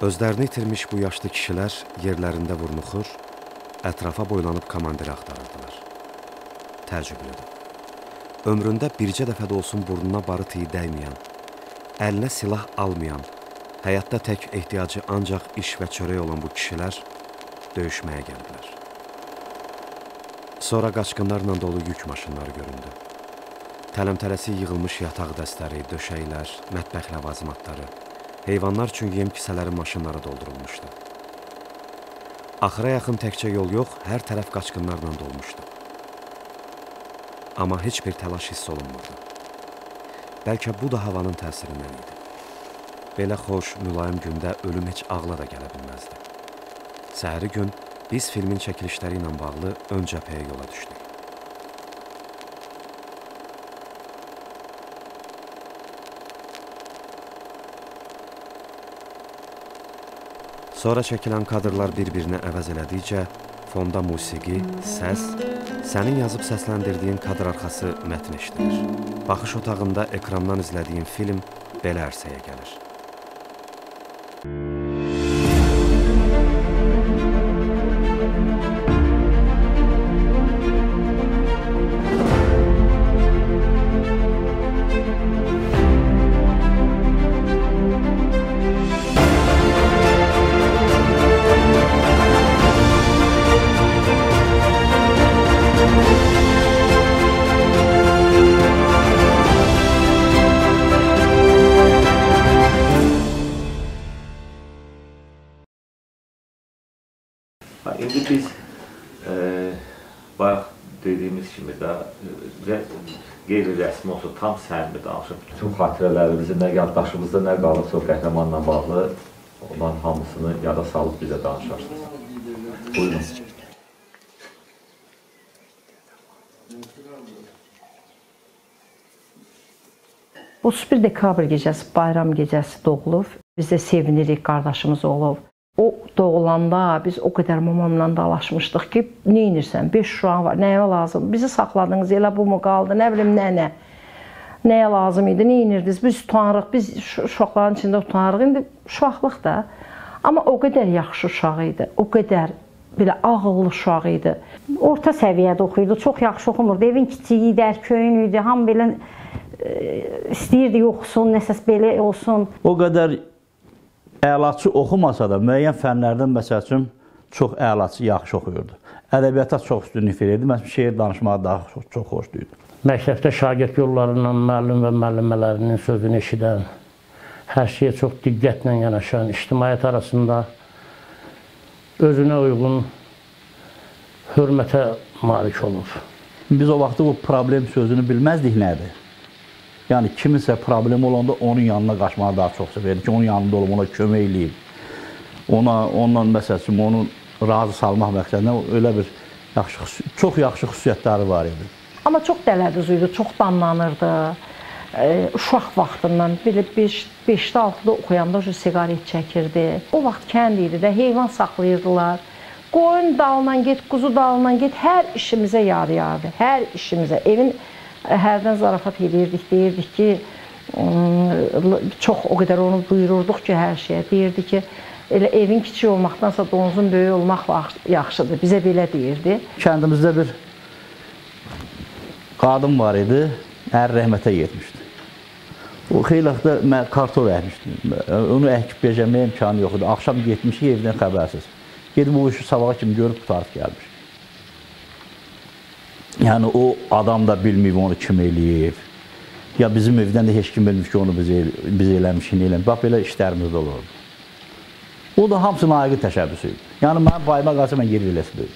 Özlərini itirmiş bu yaşlı kişilər yerlərində vurnuxur, ətrafa boylanıb komandiri axtarırdılar. Təəccüblüdür. Ömründə bircə dəfə də olsun burnuna barıt iyi dəyməyən, əlinə silah almayan, həyatda tək ehtiyacı ancaq iş və çörək olan bu kişilər döyüşməyə gəldilər. Sonra qaçqınlarla dolu yük maşınları göründü. Tələm-tələsi yığılmış yataq dəstləri, döşəklər, mətbəx ləvazimatları, heyvanlar üçün yem kisələri maşınlara doldurulmuşdu. Axıra yaxın təkcə yol yox, hər tərəf qaçqınlarla dolmuşdu. Amma heç bir təlaş hiss olunmurdu. Bəlkə bu da havanın təsirindən idi. Belə xoş, mülayim gündə ölüm heç ağla da gələ bilməzdi. Səhəri gün biz filmin çəkilişləri ilə bağlı ön cəbhəyə yola düşdük. Sonra çəkilən kadrlar bir-birini əvəz elədikcə fonda musiqi, səs, sənin yazıb səsləndirdiyin kadr arxası mətn eşidilir. Baxış otağında ekrandan izlədiyin film belə ərsəyə gəlir. Qeyri-rəsmi olsa tam səmimi danışıb bütün xatirələrimizi nə yaddaşımızda nə qalırsa o qəhrəmanla bağlı olan hamısını yada salıb bizə danışarsınız. Buyurun. Bu 31 dekabr gecəsi, bayram gecəsi doğulub. Biz də sevinirik, qardaşımız olub. O doğulanda biz o qədər mamamla dalaşmışdıq ki, nə edirsən? 5 uşağın var, nəyə lazım? Bizi saxladınız, elə bu mu qaldı? Nə bilim nə nə. Nəyə lazım idi? Nə edirdiniz? Biz utanırıq, biz uşaqların içində utanırıq. İndi uşaqlıq da. Amma o qədər yaxşı uşaq idi. O qədər belə ağıllı uşaq idi. Orta səviyyədə oxuyurdu, çox yaxşı oxumurdu. Evin kiçiyi idi, ərköyün idi. Hamı belə e, istəyirdi oxusun, nəsə belə olsun. O qədər əlaçı oxumasa da müəyyən fənlərdən məsəl üçün çox əlaçı, yaxşı oxuyurdu. Ədəbiyyata çox üstünlük verirdi. Məsələn, şeir danışmağı daha çox, çox xoşlayırdı. Məktəbdə şagird yollarından müəllim və müəllimələrinin sözünü eşidən, hər şeyə çox diqqətlə yanaşan, ictimaiyyət arasında özünə uyğun hörmətə malik olub. Biz o vaxtı bu problem sözünü bilməzdik nədir. Yəni kiminsə problemi olanda onun yanına qaçmağı daha çox sevirdi ki, onun yanında olub, ona kömək eləyib. Ona, ondan məsəl üçün, onu razı salmaq məqsədində elə bir yaxşı, çox yaxşı xüsusiyyətləri var idi. Amma çox dələduz idi, çox danlanırdı. E, uşaq vaxtından belə 5-də 6-da oxuyanda o siqaret çəkirdi. O vaxt kənd idi də heyvan saxlayırdılar. Qoyun dalından get, quzu dalından get, hər işimizə yarayardı. Hər işimizə. Evin hərdən zarafat edirdik, deyirdik ki, çox o qədər onu buyururduq ki, hər şeyə. Deyirdi ki, elə evin kiçik olmaqdansa donuzun böyük olmaq yaxşıdır. Bizə belə deyirdi. Kəndimizdə bir qadın var idi, ər rəhmətə getmişdi. O xeyli vaxtda mən kartol əkmişdim. Onu əkib becərməyə imkanı yox idi. Axşam getmişik evdən xəbərsiz. Gedib bu işi sabaha kimi görüb qutarıb gəlmiş. Yəni o adam da bilməyib onu kim eləyib. Ya bizim evdən də heç kim bilmir ki, onu biz, el biz eləmişik, eləmişik. Bax, belə işlərimiz də olurdu. O da hamısı layiqli təşəbbüsü idi. Yəni, mənim payıma qalsa mən yeri eləsi deyil.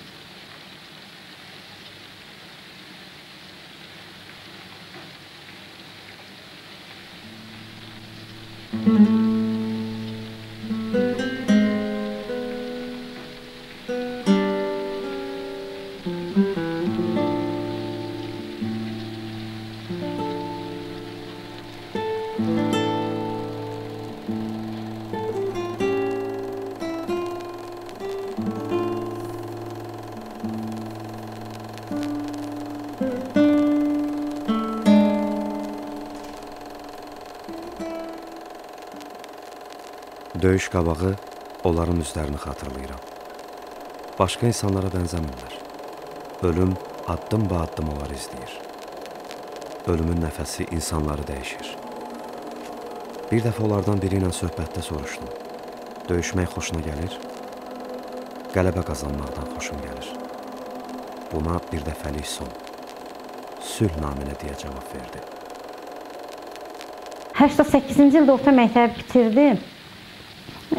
Döyüş qabağı Onların üzlərini xatırlayıram. Başqa insanlara bənzəmirlər. Ölüm addım ba addım onları izləyir. Ölümün nəfəsi insanları dəyişir. Bir dəfə onlardan biri ilə söhbətdə soruşdum. Döyüşmək xoşuna gəlir? Qələbə qazanmaqdan xoşum gəlir. Buna bir dəfəlik son. Sülh naminə deyə cavab verdi. 88-ci ildə orta məktəbi bitirdim.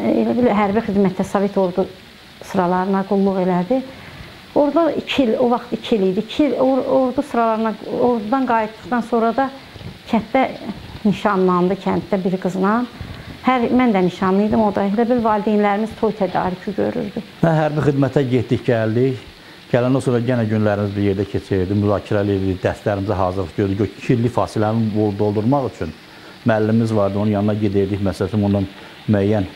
Elə bil hərbi xidmətdə Sovet ordu sıralarına qulluq elədi. Orada 2 il, o vaxt 2 il idi. 2 il or ordu sıralarına ordudan qayıtdıqdan sonra da kənddə nişanlandı kənddə bir qızla. Hər mən də nişanlı idim, o da. Elə bil valideynlərimiz toy tədarükü görürdü. Hə, hərbi xidmətə getdik, gəldik. Gələndən sonra yenə günlərimiz bir yerdə keçirdi, müzakirə edirdik, dərslərimizə hazırlıq gördük. 2 illik fasiləni doldurmaq üçün müəllimimiz vardı, onun yanına gedirdik, məsələn, ondan müəyyən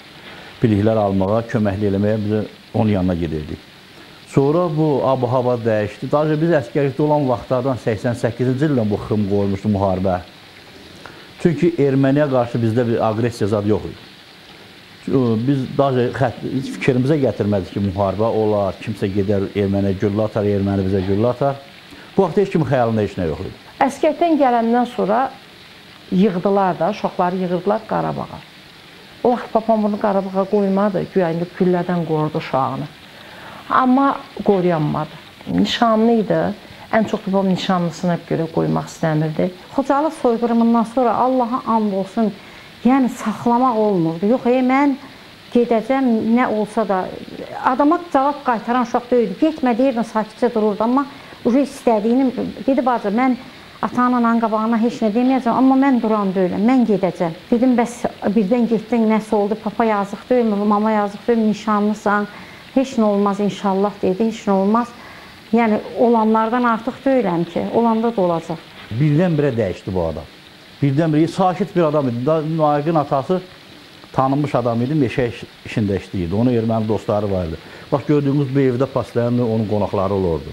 biliklər almağa, köməkli eləməyə bizə onun yanına gedirdik. Sonra bu ab-hava dəyişdi. Daha biz əsgərlikdə olan vaxtlardan 88-ci ildən bu xım qoymuşdu müharibə. Çünki erməniyə qarşı bizdə bir aqressiya zad yox idi. Biz daha xət, fikrimizə gətirmədik ki, müharibə olar, kimsə gedər erməniyə güllə atar, erməni bizə güllə atar. Bu vaxt heç kimin xəyalında heç nə yox idi. Əskərdən gələndən sonra yığdılar da, uşaqları yığırdılar Qarabağa. O vaxt papam bunu Qarabağa qoymadı, güya indi güllədən qorudu uşağını. Amma qoruyanmadı. Nişanlı idi. Ən çox babam nişanlısına görə qoymaq istəmirdi. Xocalı soyqırımından sonra Allaha and olsun, yəni saxlamaq olmurdu. Yox, ey, mən gedəcəm, nə olsa da adama cavab qaytaran uşaq deyildi. Getmə deyirdim, sakitcə dururdu, amma uje istədiyini dedi bacı, mən ata-ananın qabağına heç nə deməyəcəm, amma mən duran deyiləm, mən gedəcəm. Dedim, bəs birdən getdin, nəsə oldu, papa yazıq deyilmi, mama yazıq deyilmi, nişanlısan, heç nə olmaz inşallah dedi, heç nə olmaz. Yəni olanlardan artıq deyiləm ki, olanda da olacaq. Birdən-birə dəyişdi bu adam. Birdən-birə sakit bir adam idi. Naiqin atası tanınmış adam idi, meşə iş- işində işləyirdi. Onun erməni dostları var idi. Bax gördüyümüz bu evdə paslayan onun qonaqları olurdu.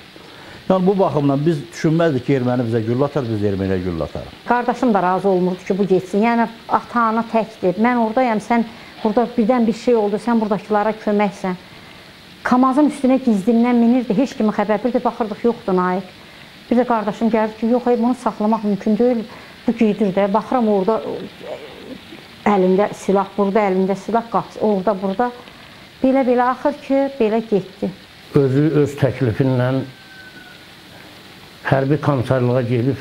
Yəni bu baxımdan biz düşünməzdik ki, erməni bizə güllə atar, biz erməniyə güllə atarıq. Qardaşım da razı olmurdu ki, bu getsin. Yəni ata-ana təkdir. Mən ordayam, sən burada birdən bir şey oldu, sən buradakilara köməksən. Kamazın üstünə gizlindən minirdi, heç kimi xəbər bildi, baxırdıq yoxdur Naiq. Bir də qardaşım gəldi ki, yox, ey, bunu saxlamaq mümkün deyil. Bu gedir də, baxıram orada əlində silah, burada əlində silah, qaç, orada, burada. Belə-belə axır ki, belə getdi. Özü öz təklifinlə hərbi komissarlığa gelib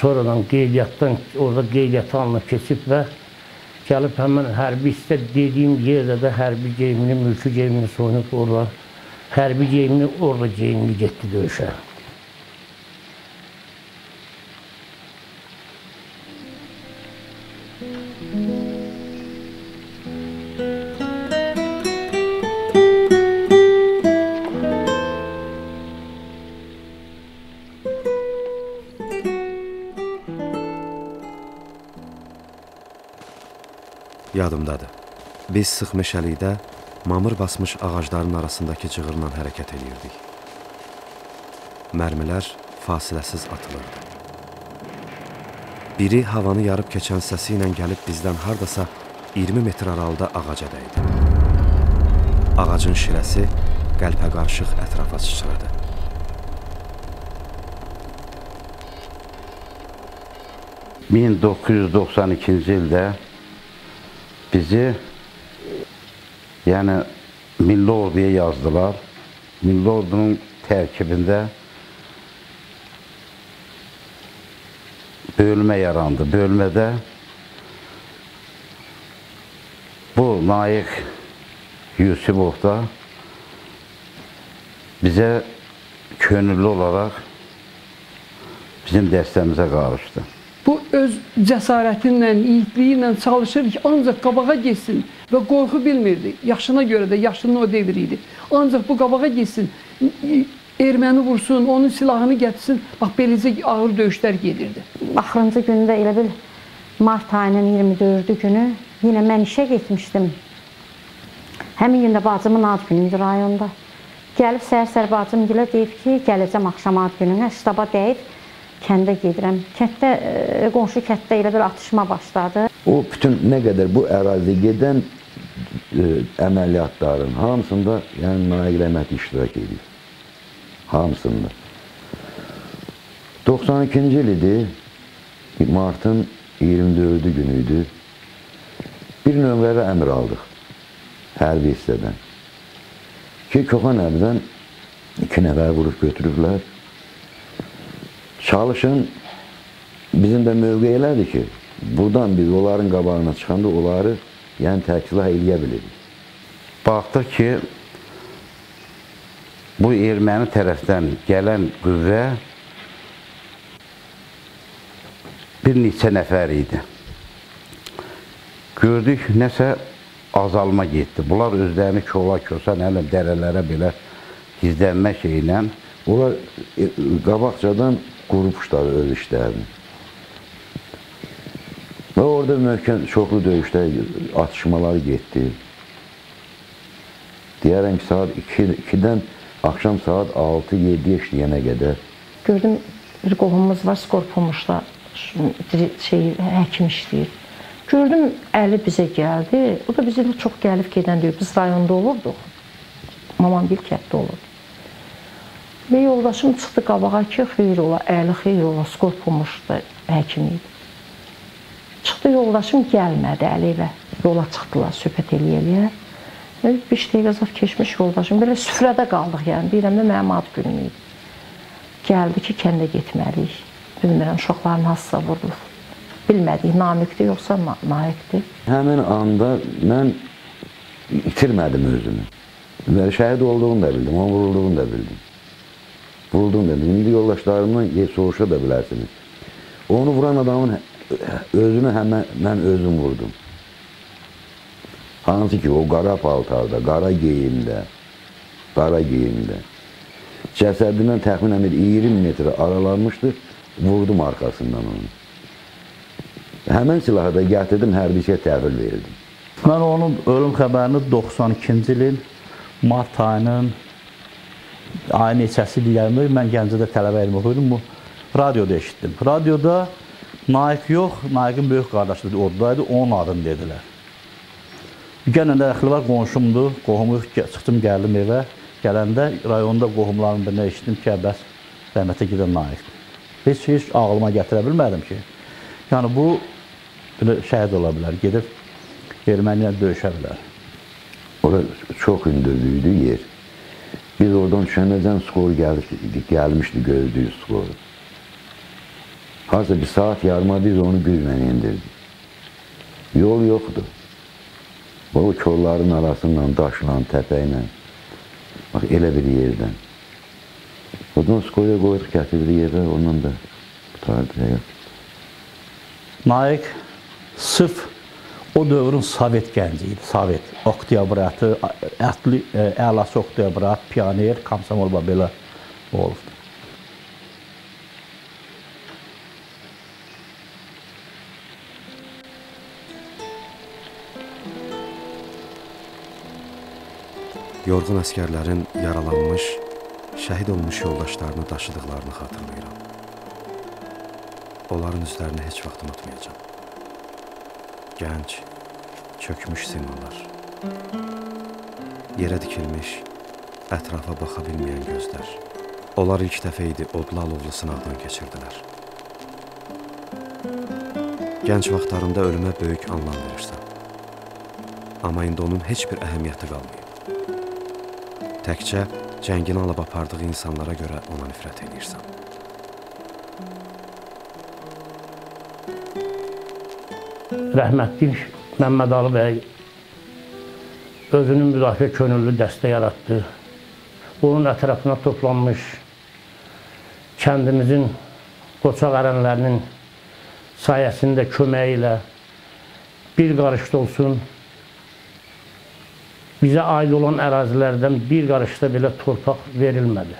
sonradan qeydiyyatdan orada qeydiyyata alınıb keçib və gəlib həmin hərbi istə dediyim yerdə də hərbi geyimini, mülki geyimini soyunub orada hərbi geyimini orada geyimli getdi döyüşə. Yadımdadır. Biz sıx meşəlikdə mamır basmış ağacların arasındakı cığırla hərəkət eləyirdik. Mərmilər fasiləsiz atılırdı. Biri havanı yarıb keçən səsi ilə gəlib bizdən hardasa 20 metr aralıda ağaca dəydi. Ağacın şirəsi qəlpə qarışıq ətrafa sıçradı. – 1992-ci ildə bizi yəni Milli Orduya yazdılar. Milli Ordunun tərkibində bölmə yarandı. Bölmədə bu Naiq Yusifov da bizə könüllü olaraq bizim dəstəmizə qarışdı. Bu öz cəsarətinlə, yiğitliyi ilə çalışır ki, ancaq qabağa getsin və qorxu bilmirdi. Yaşına görə də, yaşının o devri idi. Ancaq bu qabağa getsin, erməni vursun, onun silahını gətirsin. Bax, beləcə ağır döyüşlər gedirdi. Axırıncı gündə elə bil mart ayının 24-cü günü yenə mən işə getmişdim. Həmin gün də bacımın ad günü idi rayonda. Gəlib səhər-səhər bacım gilə deyib ki, gələcəm axşam ad gününə, ştaba dəyib kəndə gedirəm. Kənddə e, qonşu kənddə elə bir atışma başladı. O bütün nə qədər bu ərazidə gedən e, əməliyyatların hamısında yəni Naiq rəhmətli iştirak edir. Hamısında. 92-ci il idi. Martın 24-cü günü idi. Bir nömrəli əmr aldıq hərbi hissədən. Ki, Koxan əbdən iki nəfər vurub götürüblər. Çalışın, bizim də mövqe elədir ki, buradan biz onların qabağına çıxanda onları yəni tərksilah eləyə bilirik. Baxdıq ki, bu erməni tərəfdən gələn qüvvə bir neçə nəfər idi. Gördük, nəsə azalma getdi. Bunlar özlərini kola, nə bilim, dərələrə belə gizlənmə şeylə Onlar e, qabaqcadan qurupuşlar öz işlərini. Və orada möhkəm, çoxlu döyüşlər, atışmalar getdi. Deyərəm ki, saat 2-dən axşam saat 6-7 işləyənə qədər. Gördüm bir qohumumuz var, Skorpomuşda şey həkim işləyir. Gördüm əli bizə gəldi. O da bizə çox gəlib gedən deyir. Biz rayonda olurduq. Mamamgil kənddə olurdu. Və yoldaşım çıxdı qabağa ki, xeyir ola, əli xeyir ola, Skorpomuşda həkim idi. Çıxdı yoldaşım gəlmədi əli evə. Yola çıxdılar söhbət eləyə-eləyə. Bir dəqiqə zat keçmiş yoldaşım. Belə süfrədə qaldıq yəni. Deyirəm də mənim ad günüm idi. Gəldi ki, kəndə getməliyik. Bilmirəm, uşaqların hansısa vurulub. Bilmədik, Namiqdir yoxsa na Naiqdir. Həmin anda mən itirmədim özümü. Və şəhid olduğunu da bildim, onun vurulduğunu da bildim. Vurulduğunu da bildim. İndi yoldaşlarımdan soruşa da bilərsiniz. Onu vuran adamın özünü həmən mən özüm vurdum. Hansı ki, o qara paltarda, qara geyimdə, qara geyimdə. Cəsədindən təxminən bir 20 metr aralanmışdı, vurdum arxasından onu. Həmən silahı da gətirdim, hərbiçiyə təhvil verdim. Mən onun ölüm xəbərini 92-ci ilin mart ayının ayın neçəsi deyəndə mən Gəncədə tələbə elmi oxuyurdum. Bu radioda eşitdim. Radioda Naiq yox, Naiqin böyük qardaşı oradaydı, onun adını dedilər. Gələn də əxli var, qonşumdur, qohumu çıxdım, gəldim evə. Gələndə rayonda qohumların birinə eşitdim ki, bəs rəhmətə gedən Naiqdir. Heç, heç ağlıma gətirə bilmədim ki, yəni bu belə şəhid ola bilər, gedib erməniylə döyüşə bilər. Ora çox hündürlüydü yer. Biz oradan düşənəcən skor gəl gəlmişdi gördüyü skor. Harca bir saat yarıma biz onu güclə indirdik. Yol yoxdur. O kolların arasından, daşla, təpə ilə. Bax, elə bir yerdən. Oradan skoya qoyuq gətirdi yerə, ondan da tutardı həyat. Naiq sırf o dövrün Sovet gənci idi. Sovet, oktyabratı, ətli, əlası oktyabrat, pioner, komsomol belə olubdu. Yorğun əskərlərin yaralanmış, şəhid olmuş yoldaşlarını daşıdıqlarını xatırlayıram. Onların üzlərini heç vaxt unutmayacağam. Gənc, çökmüş simalar. Yerə dikilmiş, ətrafa baxa bilməyən gözlər. Onlar ilk dəfə idi odlu alovlu sınaqdan keçirdilər. Gənc vaxtlarında ölümə böyük anlam verirsən. Amma indi onun heç bir əhəmiyyəti qalmayıb. Təkcə cəngini alıb apardığı insanlara görə ona nifrət edirsən. Rəhmətlik Məmmədalı bəy özünün müdafiə könüllü dəstə yaratdı. Onun ətrafına toplanmış kəndimizin qoçaq ərənlərinin sayəsində köməyi ilə bir qarışda olsun bizə aid olan ərazilərdən bir qarışda belə torpaq verilmədi.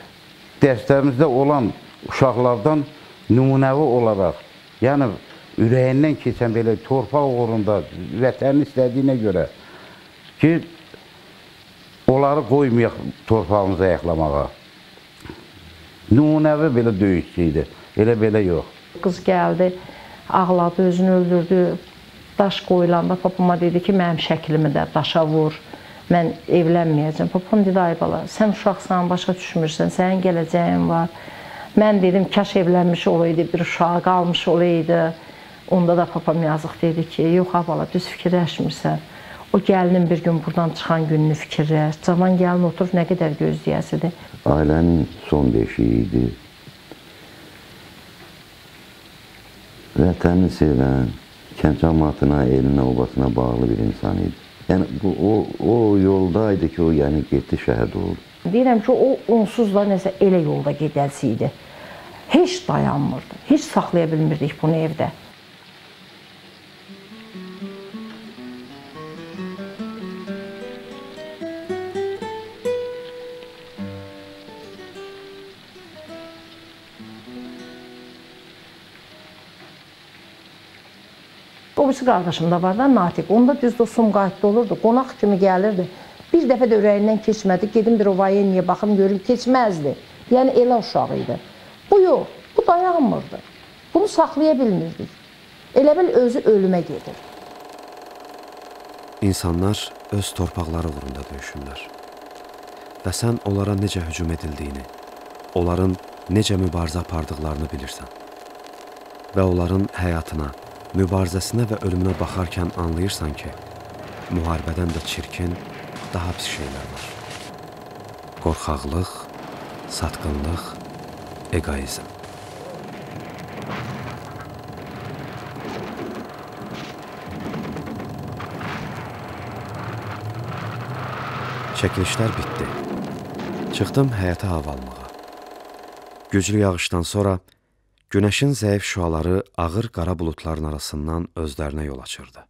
Dəstəmizdə olan uşaqlardan nümunəvi olaraq, yəni ürəyindən keçən belə torpaq uğrunda vətəni istədiyinə görə ki, onları qoymayaq torpağımıza ayaqlamağa. Nümunəvi belə döyüşçü idi. Elə belə yox. Qız gəldi, ağladı, özünü öldürdü. daş qoyulanda papama dedi ki, mənim şəklimi də daşa vur. Mən evlənməyəcəm. Papam dedi, ay bala, sən uşaqsan, başa düşmürsən, sənin gələcəyin var. Mən dedim, kaş evlənmiş olaydı, bir uşağı qalmış olaydı. Onda da papam yazıq dedi ki, yox ha bala, düz fikirləşmirsən. O gəlinin bir gün buradan çıxan gününü fikirləş. Cavan gəlin otur, nə qədər gözləyəsidir. Ailənin son beşiyi idi. Vətəni sevən, kənd cəmaatına, elinə, obasına bağlı bir insan idi. Yəni bu o o yoldaydı ki, o yəni getdi şəhid oldu. Deyirəm ki, o onsuz da nəsə elə yolda gedəsi idi. Heç dayanmırdı. Heç saxlaya bilmirdik bunu evdə. O birisi qardaşım da var da Natiq. Onda düz də Sumqayıtda olurdu. Qonaq kimi gəlirdi. Bir dəfə də ürəyindən keçmədi. Gedim bir o vayeniyə baxım görüm keçməzdi. Yəni elə uşaq idi. Bu yox. Bu dayanmırdı. Bunu saxlaya bilmirdik. Elə bil özü ölümə gedir. İnsanlar öz torpaqları uğrunda döyüşürlər. Və sən onlara necə hücum edildiyini, onların necə mübarizə apardıqlarını bilirsən. Və onların həyatına, mübarizəsinə və ölümünə baxarkən anlayırsan ki, müharibədən də çirkin, daha pis şeylər var. Qorxaqlıq, satqınlıq, egoizm. Çəkilişlər bitdi. Çıxdım həyətə hava almağa. Güclü yağışdan sonra günəşin zəif şüaları ağır qara buludların arasından özlərinə yol açırdı.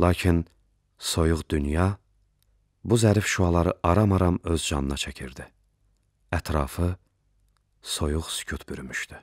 Lakin soyuq dünya bu zərif şüaları aram-aram öz canına çəkirdi. Ətrafı soyuq sükut bürümüşdü.